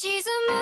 沈む